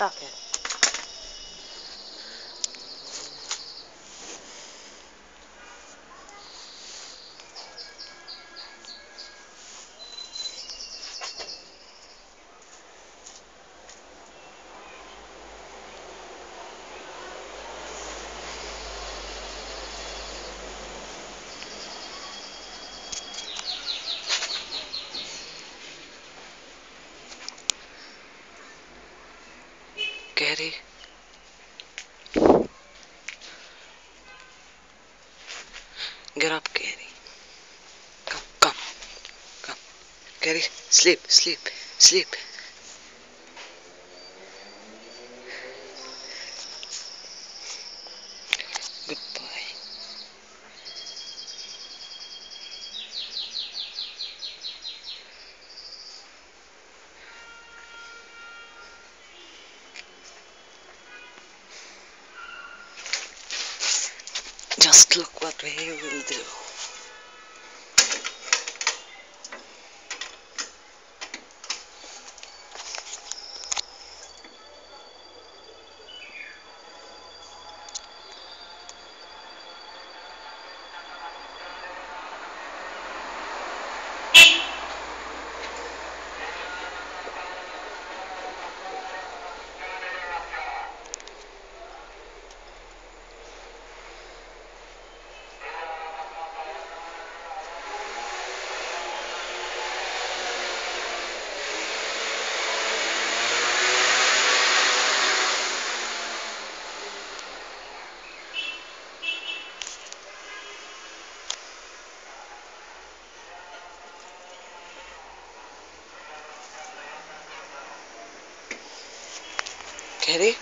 Okay. Gary. Get up, Gary. Come, come, come. Gary, sleep, sleep, sleep. Just look what we will do. Gary?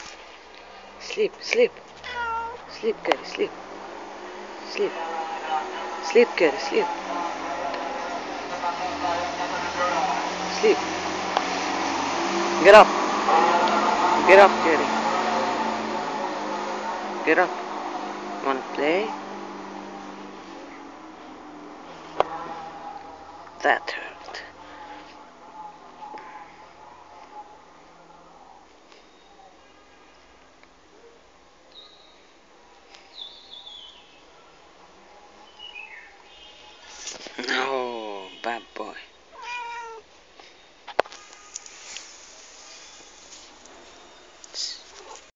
Sleep, sleep. Sleep, Gary, sleep. Sleep. Sleep, Gary, sleep. Sleep. Get up. Get up, Gary. Get up. Wanna play? That hurt. Oh, bad boy.